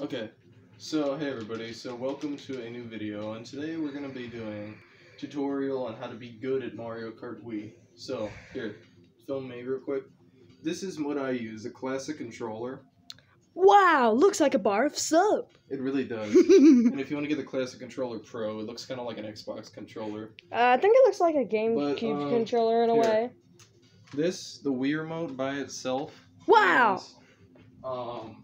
Okay, so hey everybody, so welcome to a new video, and today we're going to be doing tutorial on how to be good at Mario Kart Wii. So, here, film me real quick. This is what I use, a classic controller. Wow, looks like a bar of soap. It really does. and if you want to get the classic controller pro, it looks kind of like an Xbox controller. Uh, I think it looks like a GameCube um, controller in a here. way. This, the Wii remote by itself. Wow. is, um,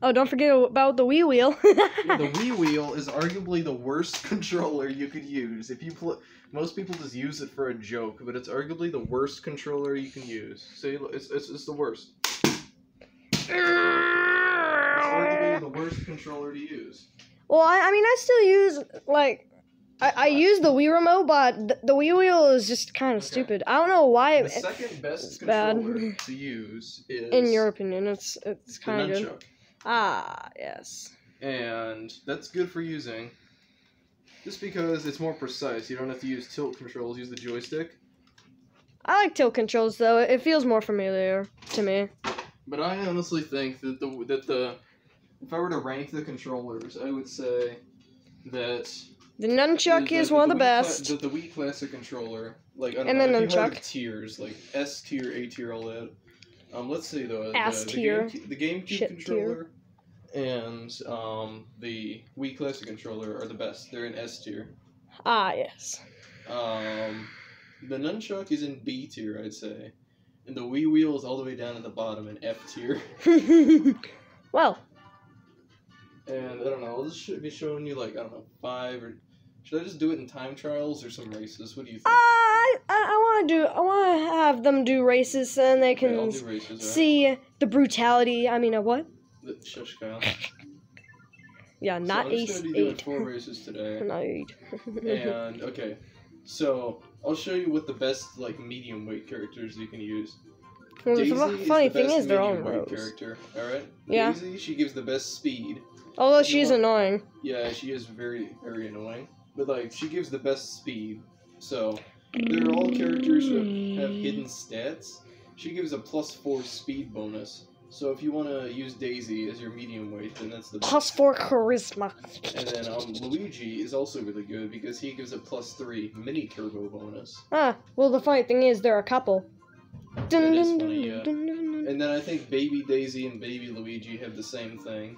Oh, don't forget about the Wii wheel. the Wii wheel is arguably the worst controller you could use. If you pl- most people just use it for a joke, but it's arguably the worst controller you can use. See, it's it's, it's the worst. It's arguably the worst controller to use. well, I, I mean, I still use like I, I use the Wii remote, but th- the Wii wheel is just kind of Okay. stupid. I don't know why. The second best it's bad. controller to use is in your opinion, it's it's kind of good. Ah, yes. and that's good for using. Just because it's more precise, you don't have to use tilt controls. Use the joystick. I like tilt controls though. It feels more familiar to me. But I honestly think that the that the if I were to rank the controllers, I would say that The nunchuck is one of the Wii best. the, the Wii Classic controller, like I don't And know, the if you have nunchuck. tiers like S tier, A tier, all that. Um, let's see though. The, tier. The, Game, the GameCube Shit controller and um the Wii Classic controller are the best. They're in S tier. Ah, yes. Um, the nunchuck is in B tier, I'd say, and the Wii wheel is all the way down at the bottom in F tier. well, And I don't know, I'll just be showing you like I don't know five or should I just do it in time trials or some races? What do you think? I I, I want to do. I want to have them do races, and they can races. Right? see the brutality. I mean, a what? The, shush, Kyle. Yeah, not so ace just gonna be doing eight. four races today. not eight. and okay, so I'll show you what the best like medium weight characters you can use. well, the Daisy is funny the thing is, they're all rows. character. All right. Yeah. Daisy, she gives the best speed. Although she's want- annoying. Yeah, she is very very annoying, but like she gives the best speed. So they're all characters who have hidden stats. She gives a plus four speed bonus. So if you want to use Daisy as your medium weight, then that's the best. Plus four charisma. And then um, Luigi is also really good because he gives a plus three mini turbo bonus. Ah, well, the funny thing is, they're a couple. Dun, dun, funny, dun, yeah. dun, dun, dun. And then I think Baby Daisy and Baby Luigi have the same thing.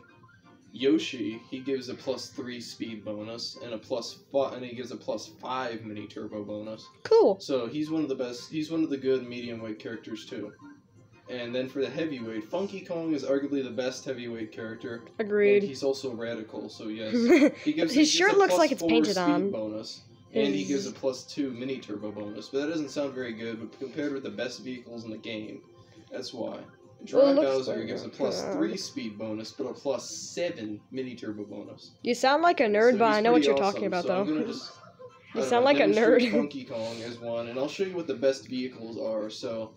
Yoshi, he gives a plus three speed bonus and a plus five, and he gives a plus five mini turbo bonus. Cool. So he's one of the best. He's one of the good medium weight characters too. And then for the heavyweight, Funky Kong is arguably the best heavyweight character. And Agreed. he's also radical, so yes. He gives, he gives shirt looks like it's painted speed on. bonus, and he gives a plus two mini turbo bonus. But that doesn't sound very good. But compared with the best vehicles in the game, that's why. Dry Well, Bowser gives a plus Yeah. three speed bonus, but a plus seven mini turbo bonus. You sound like a nerd, So but I know what you're awesome, talking about, so though. just, You sound know, like a nerd. Funky Kong as one, and I'll show you what the best vehicles are. So,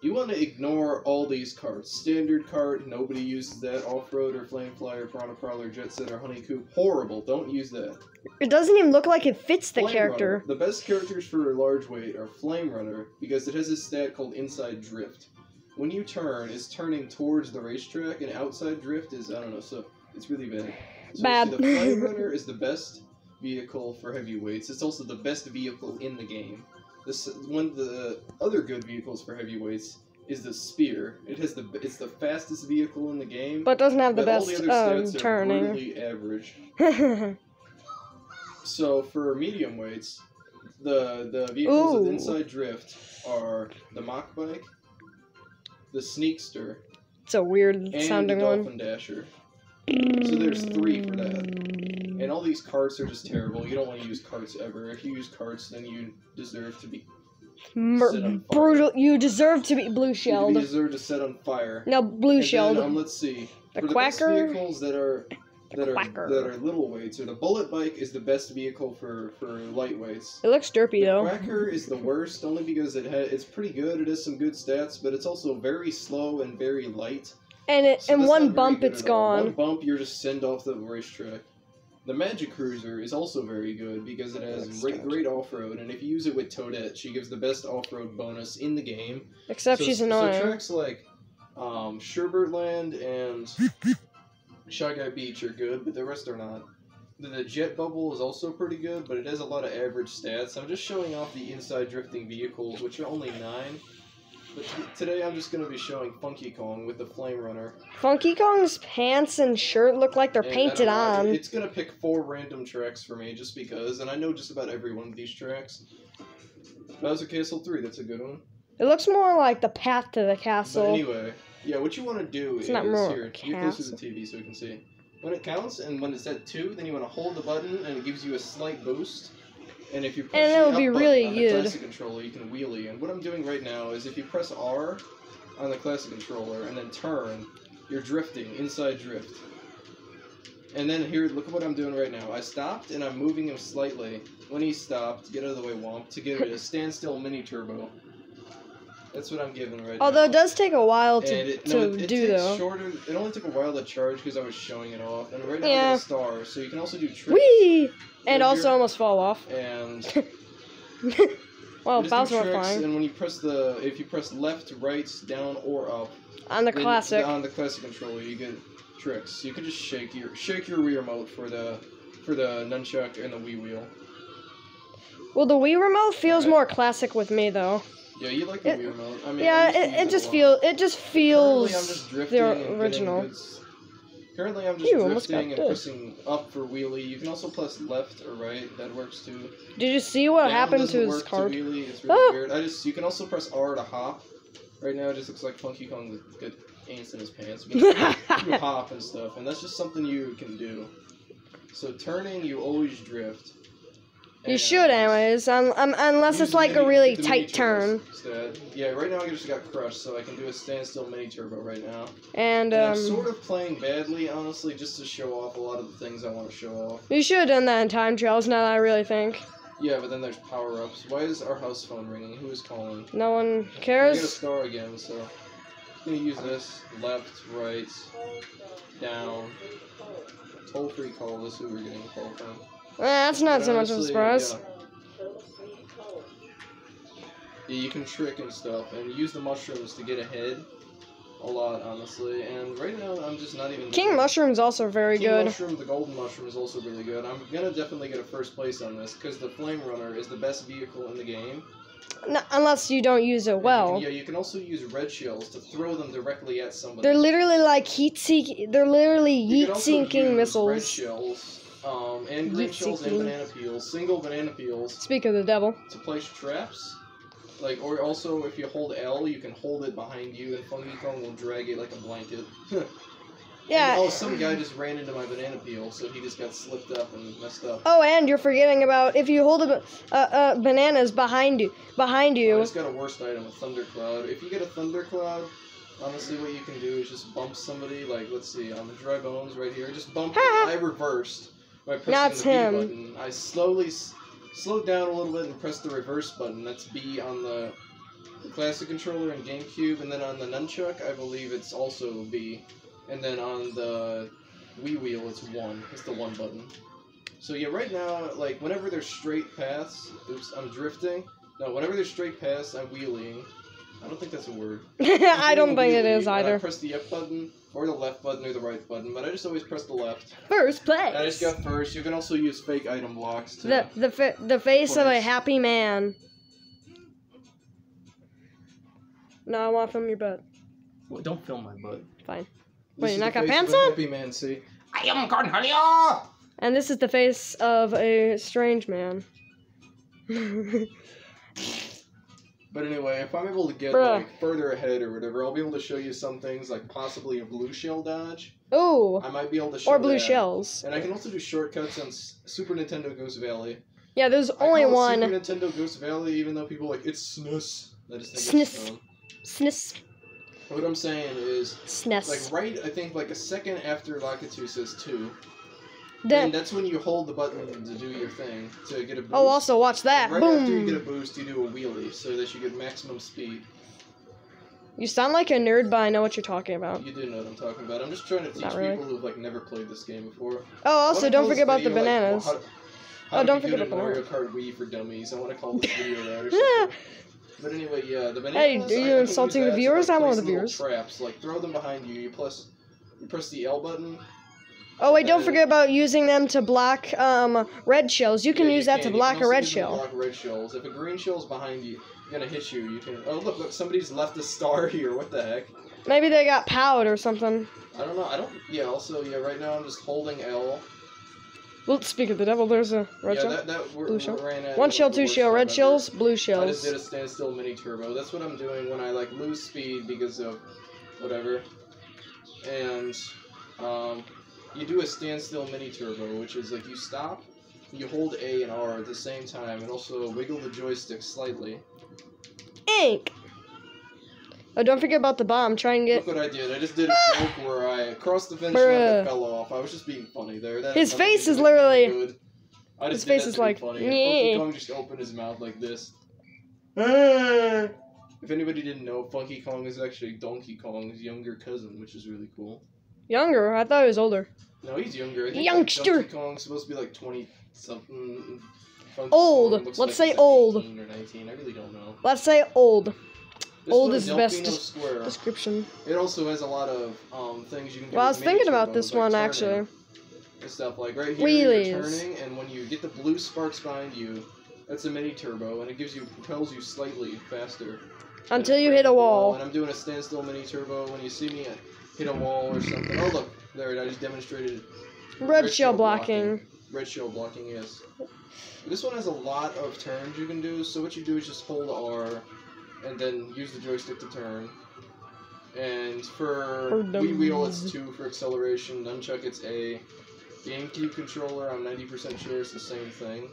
you want to ignore all these carts. Standard cart, nobody uses that. Off-road or Flame Flyer, Piranha Prowler, Jet Set, or coop, horrible. Don't use that. It doesn't even look like it fits the Flame character. Runner. The best characters for large weight are Flame Runner because it has a stat called Inside Drift. When you turn, it's turning towards the racetrack, and Outside Drift is I don't know. So it's really bad. So Bad. See, the Flame Runner is the best vehicle for heavyweights. It's also the best vehicle in the game. This one of the other good vehicles for heavyweights is the Spear. It has the it's the fastest vehicle in the game. But doesn't have the but all best the other um, stats are turning. brutally average. So for medium weights, the the vehicles Ooh. with inside drift are the Mach Bike, the Sneakster, it's a weird and the sounding one. Dolphin Dasher. So there's three for that. And all these carts are just terrible. You don't want to use carts ever. If you use carts, then you deserve to be Mur- Set on fire. brutal. You deserve to be blue shelled. you deserve to set on fire. No, blue shelled. Um, let's see. The For the Quacker. vehicles that are that are that are little weights, or the Bullet Bike is the best vehicle for for lightweights. It looks derpy The though. Quacker is the worst only because it ha- it's pretty good. It has some good stats, but it's also very slow and very light. And it, So in that's one bump, it's gone. One bump, you're just send off the racetrack. The Magic Cruiser is also very good because it has That's great, great off road, and if you use it with Toadette, she gives the best off road bonus in the game. Except so, she's So annoying. tracks like um, Sherbertland and Shy Guy Beach are good, but the rest are not. The, Jet Bubble is also pretty good, but it has a lot of average stats. I'm just showing off the inside drifting vehicles, which are only nine. But t- today I'm just going to be showing Funky Kong with the Flame Runner. Funky Kong's pants and shirt look like they're And painted know, on. It's going to pick four random tracks for me just because, and I know just about every one of these tracks. Bowser Castle 3, that's a good one. It looks more like the path to the But castle. anyway, yeah, what you want to do It's is not more here, get closer to the TV so we can see. When it counts and when it's at two, then you want to hold the button and it gives you a slight boost. And if you push And it'll up be really on the classic controller, you can wheelie. And what I'm doing right now is if you press R on the classic controller and then turn, you're drifting inside drift. And then here, look at what I'm doing right now. I stopped and I'm moving him slightly. When he stopped, get out of the way, Womp, to give it a standstill mini turbo. That's what I'm giving right now. Although it does take a while to, it, to no, it, it do though. shorter. It only took a while to charge because I was showing it off. And right now I Yeah. got a star, so you can also do tricks. Whee! And also here. almost fall off. And well, you just do Bowser flying. And when you press the, if you press left, right, down, or up, On the classic. on the classic controller, you get tricks. You can just shake your shake your Wii remote for the for the nunchuck and the Wii wheel. Well, the Wii remote feels Right. more classic with me though. Yeah, you like the It- Wii remote. I mean, Yeah, it, it just feels it just feels just drifting the original. Currently, I'm just You almost drifting and pressing up for wheelie. You can also press left or right. That works too. Did you see what Down happened to his card? wheelie. It's really Ah! weird. I just you can also press R to hop. Right now, it just looks like Funky Kong with good ants in his pants. But you hop and stuff, and that's just something you can do. So turning, you always drift. You should, anyways, un- un- unless it's like a really tight turn. Instead. Yeah, right now I just got crushed, so I can do a standstill mini turbo right now. And And I'm um, sort of playing badly, honestly, just to show off a lot of the things I want to show off. you should have done that in time trials. Now that I really think, Yeah, but then there's power ups. Why is our house phone ringing? Who is calling? no one I get a cares. star again, so I'm gonna use this left, right, down. Toll free call. This is who we're getting a call from. Eh, that's not But so much of a surprise. Yeah. Yeah, you can trick and stuff, and use the mushrooms to get ahead a lot, honestly. And right now, I'm just not even. King Mushroom's also very King good. Mushroom, the golden mushroom is also really good. I'm gonna definitely get a first place on this because the flame runner is the best vehicle in the game. N- unless you don't use it And you well. can- yeah, you can also use red shells to throw them directly at somebody. They're literally like heat seek. They're literally heat sinking use Red missiles. shells, um, and green shells and banana peels, single banana peels Speak of the devil. to place traps. Like, or also if you hold L, you can hold it behind you, and Funky Kong will drag it like a blanket. Yeah. oh, some guy just ran into my banana peel, so he just got slipped up and messed up. Oh, and you're forgetting about if you hold a, uh, uh, bananas behind you, behind you. I just got a worst item, a thundercloud. If you get a thundercloud, honestly, what you can do is just bump somebody. Like, let's see, on the dry bones right here, just bump. I reversed That's the B him. button. I slowly s- slowed down a little bit and pressed the reverse button. That's B on the, classic controller and GameCube, and then on the nunchuck, I believe it's also B, and then on the Wii wheel, it's one. It's the one button. So yeah, right now, like whenever there's straight paths, oops, I'm drifting. No, whenever there's straight paths, I'm wheeling. I don't think that's a word. I don't think it is and I either. press the F button or the left button or the right button, but I just always press the left. First And I just place. got first. You can also use fake item blocks to. The the fa- the face of a happy man. No, I want from your butt. Well, don't film my butt. Fine. Wait, is you not got pants on? Happy man, see. I am Cornelio! And this is the face of a strange man. But anyway, if I'm able to get Bruh. like further ahead or whatever, I'll be able to show you some things like possibly a blue shell dodge. Ooh, I might be able to show or blue that. shells. And I can also do shortcuts on S- Super Nintendo Ghost Valley. Yeah, there's only one. Super Nintendo Ghost Valley, even though people are like it's SNES. I just think SNES. dumb. What I'm saying is, like right, I think like a second after Lakitu says two, Then, and that's when you hold the button to do your thing to get a oh, boost. oh, also watch that. Right after you get a boost, you do a wheelie so that you get maximum speed. You sound like a nerd, but I know what you're talking about. You do know what I'm talking about. I'm just trying to teach really. people who've like never played this game before. Oh, also don't forget about the video, like, bananas. how, how Oh, don't forget about Mario Kart Wii for dummies. I want to call this video that or something. But anyway, yeah, the bananas. Hey, are you I insulting that the viewers? I'm one of the viewers. Traps like throw them behind you. You plus, you press the L button, Oh wait, don't forget about using them to block um, red shells. You can Yeah, use that to can. You block a red to shell. Block red shells. If a green shell's behind you, gonna hit you, you can. Oh look, look, somebody's left a star here. What the heck? Maybe they got powed or something. I don't know. I don't. Yeah. Also, yeah. Right now, I'm just holding L. Well, speak of the devil, there's a red yeah, shell. that that Blue shell. One shell, two shell, red shells, blue ever. I just did a standstill mini turbo. That's what I'm doing when I like lose speed because of whatever. And um, you do a standstill mini turbo, which is like you stop, you hold A and R at the same time, and also wiggle the joystick slightly. Ink. Oh, don't forget about the bomb. Try and get. Look what I did. I just did a joke where I crossed the finish line Bruh. and fell off. I was just being funny there. That His had nothing to face is literally- good. I his face did that is to be like, funny. "Nyeh." Funky Kong just opened his mouth like this. if anybody didn't know, Funky Kong is actually Donkey Kong's younger cousin, which is really cool. Younger. I thought he was older. No, he's younger. I think Youngster. Like, Donkey Kong's supposed to be like twenty something. Old. Let's like say old. or 19. I really don't know. Let's say old. This Old is the best des-. Description. It also has a lot of um, things you can do. Well, I was thinking about this like one turning actually. And stuff like right here, you're Wheelies. turning, and when you get the blue sparks behind you, that's a mini turbo, and it gives you propels you slightly faster. Until you hit a wall. And I'm doing a standstill mini turbo. When you see me hit a wall or something, oh look, there it. I just demonstrated Red shell blocking. red shell blocking. Yes. This one has a lot of turns you can do. So what you do is just hold R, and then use the joystick to turn. And for For Wii Wheel, it's two for acceleration. Nunchuck, it's A. GameCube controller, I'm 90% sure it's the same thing.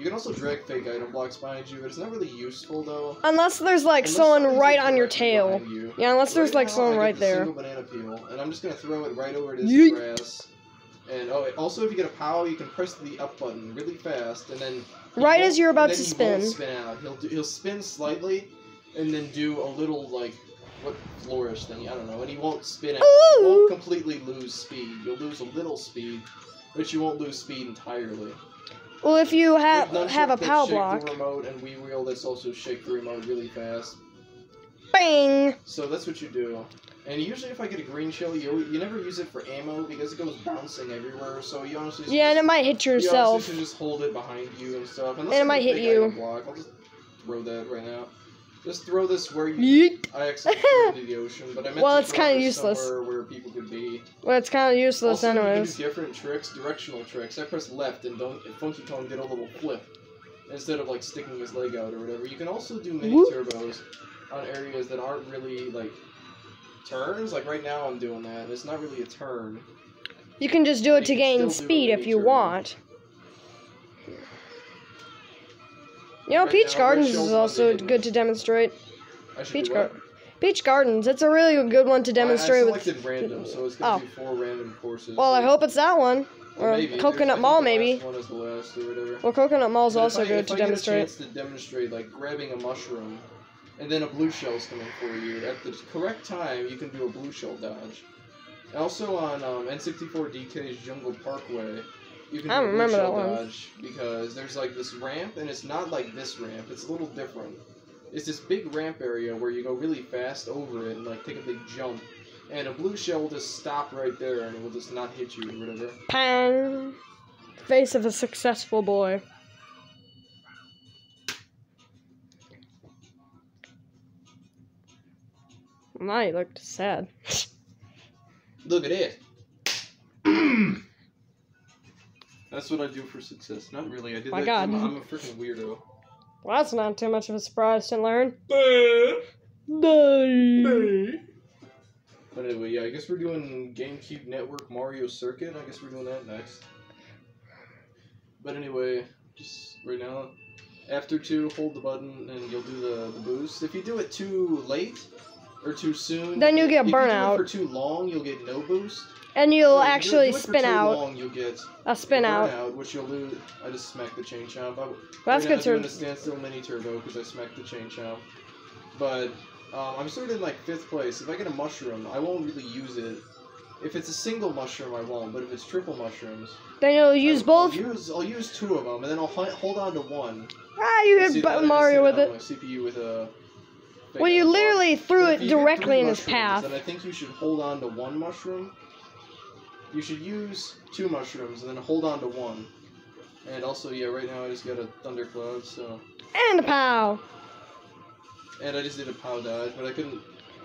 You can also drag fake item blocks behind you, but it's not really useful though. Unless there's like Unless someone right on your tail. you. Yeah, unless there's like now, someone right the there. Single banana peel, and I'm just gonna throw it right over to this Yeet. grass. And oh, also if you get a POW, you can press the up button really fast, and then Right as you're about to he spin. spin out. He'll do, he'll spin slightly, and then do a little like what flourish thing. I don't know, and he won't spin out. Ooh. won't completely lose speed. You'll lose a little speed, but you won't lose speed entirely. Well, if you have have a that POW shake block, The remote and we Wheel this also shake the remote really fast. bang. So that's what you do. And usually, if I get a green shell, you you never use it for ammo because it goes bouncing everywhere. So you honestly Yeah, and it might hit yourself. you honestly should just hold it behind you and stuff. Unless And it might hit you. Block. I'll just throw that right now. Just throw this where you. Yeet. I accidentally threw it into the ocean, but I meant Well, to it's throw kinda this useless. somewhere where people could be. Well, it's kind of useless also, you can do different tricks, directional tricks. I pressed left and don't and Funky Kong did a little flip instead of like sticking his leg out or whatever. You can also do mini Whoop. turbos on areas that aren't really like turns. Like right now, I'm doing that. It's not really a turn. You can just do it to can gain still do a speed if mini you turbo. want. You know, Right Peach Gardens is also be good to demonstrate. Peach Peach Gardens, it's a really good one to demonstrate I, I with. random, so it's gonna Oh. do four random courses. Well, I hope it's that one. or maybe. Coconut Mall, maybe. last One is the last or whatever. Well, Coconut Mall's But if also I- good to I get a demonstrate. chance to demonstrate like grabbing a mushroom, and then a blue shell's coming for you at the correct time, you can do a blue shell dodge. Also on um, N64 DK's Jungle Parkway, you can I do a blue remember that shell one. dodge because there's like this ramp, and it's not like this ramp. It's a little different. It's this big ramp area where you go really fast over it and like take a big jump. And a blue shell will just stop right there and it will just not hit you or whatever. Pang! Face of a successful boy. Now you looked sad. Look at it. That's what I do for success. Not really. I did My that God. I'm, I'm a freaking weirdo. Well, that's not too much of a surprise to learn. But anyway, yeah, I guess we're doing GameCube Network Mario Circuit. I guess we're doing that next. But anyway, just right now, after two, hold the button and you'll do the, the boost. If you do it too late or too soon, Then you get if burnout. You do it for too long, you'll get no boost. And you'll you do- actually do spin too out. Long, you'll get A spin out. burnout, which you'll lose. I just smacked the chain chomp. I, That's right good doing to. a standstill mini turbo because I smacked the chain chomp. But um, I'm sort of in like fifth place. If I get a mushroom, I won't really use it. If it's a single mushroom, I won't. But if it's triple mushrooms, Then you'll use I- both. I'll use, I'll use two of them, and then I'll hold on to one. Ah, you hit that? I Bu- just Mario with it. CPU with a. Well, you literally threw it you directly in his path. Then I think you should hold on to one mushroom. You should use two mushrooms and then hold on to one. And also, yeah, right now I just got a thundercloud, so And a pow. and I just did a pow dodge, but I couldn't.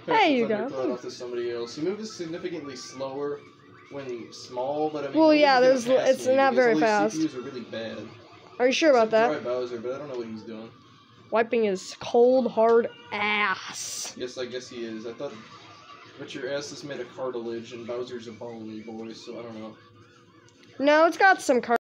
There you go. thundercloud off to somebody else. He moves significantly slower when small, but I mean. Well, yeah, there's- it's me not very fast. CPUs are really bad. Are you sure about that? Bowser, but I don't know what he's doing. Wiping his cold, hard ass. Yes, I guess he is. I thought, but your ass is made of cartilage, and Bowser's a bony boy, so I don't know. No, it's got some car.